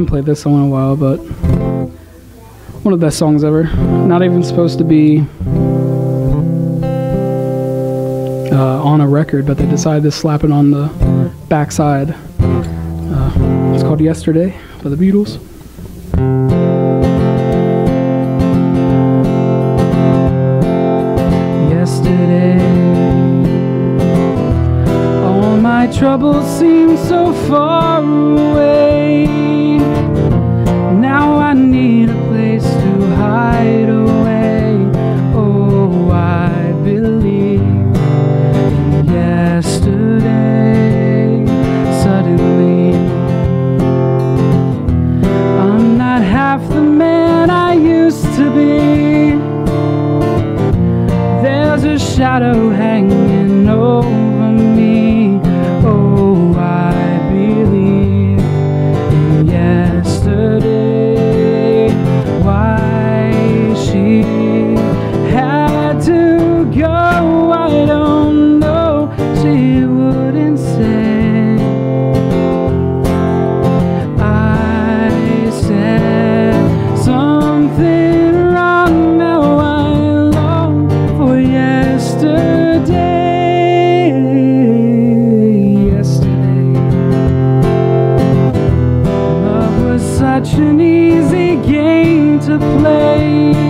haven't played this song in a while, but one of the best songs ever. Not even supposed to be uh, on a record, but they decided to slap it on the backside. Uh, it's called Yesterday by the Beatles. Yesterday, all my troubles seem so far away. Shadow hanging such an easy game to play.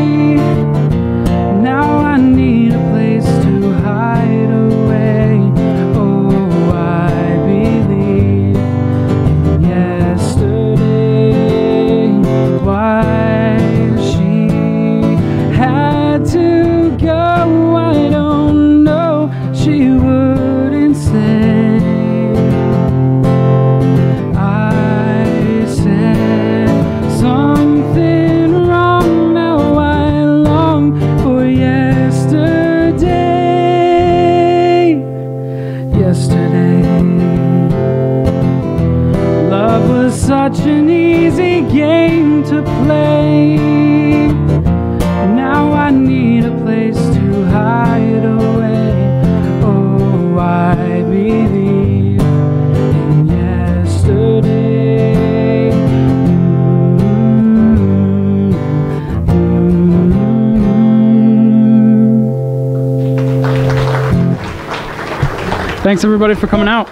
Such an easy game to play. Now I need a place to hide away. Oh, I believe in yesterday. Thanks everybody for coming out.